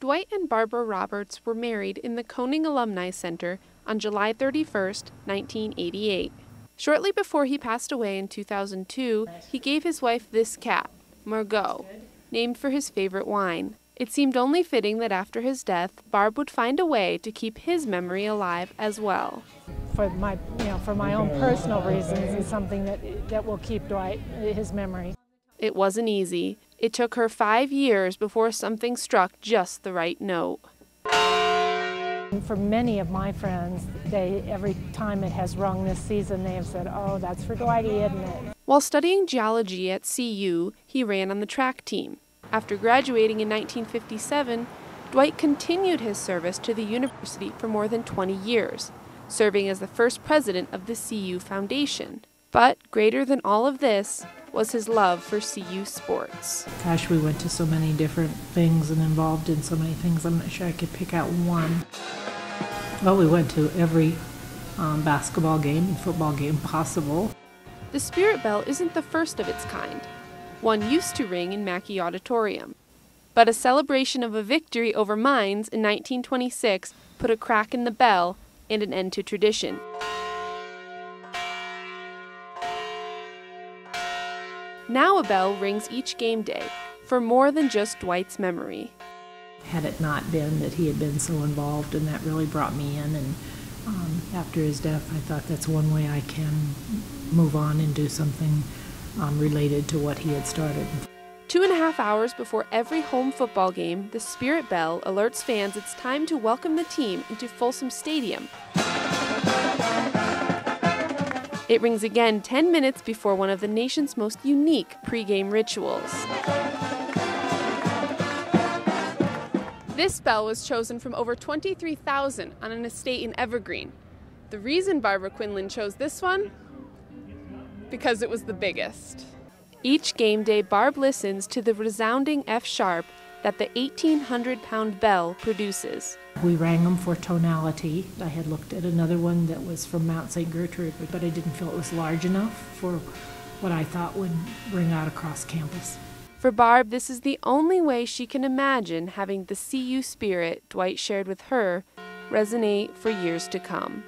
Dwight and Barbara Roberts were married in the Koenig Alumni Center on July 31, 1988. Shortly before he passed away in 2002, he gave his wife this cat, Margaux, named for his favorite wine. It seemed only fitting that after his death, Barb would find a way to keep his memory alive as well. For my, you know, for my own personal reasons, it's something that that will keep Dwight his memory. It wasn't easy. It took her five years before something struck just the right note. For many of my friends, they every time it has rung this season, they have said, "Oh, that's for Dwighty, isn't it?" While studying geology at CU, he ran on the track team. After graduating in 1957, Dwight continued his service to the university for more than 20 years, serving as the first president of the CU Foundation. But greater than all of this was his love for CU sports. Gosh, we went to so many different things and involved in so many things, I'm not sure I could pick out one. Well, we went to every um, basketball game and football game possible. The Spirit Bell isn't the first of its kind. One used to ring in Macky Auditorium. But a celebration of a victory over Mines in 1926 put a crack in the bell and an end to tradition. Now a bell rings each game day for more than just Dwight's memory. Had it not been that he had been so involved, and that really brought me in, and um, after his death, I thought that's one way I can move on and do something um, related to what he had started. Two and a half hours before every home football game, the Spirit Bell alerts fans it's time to welcome the team into Folsom Stadium. It rings again 10 minutes before one of the nation's most unique pregame rituals. This bell was chosen from over 23,000 on an estate in Evergreen. The reason Barbara Quinlan chose this one? Because it was the biggest. Each game day, Barb listens to the resounding F sharp that the 1,800 pound bell produces. We rang them for tonality. I had looked at another one that was from Mount St. Gertrude, but I didn't feel it was large enough for what I thought would ring out across campus. For Barb, this is the only way she can imagine having the CU spirit Dwight shared with her resonate for years to come.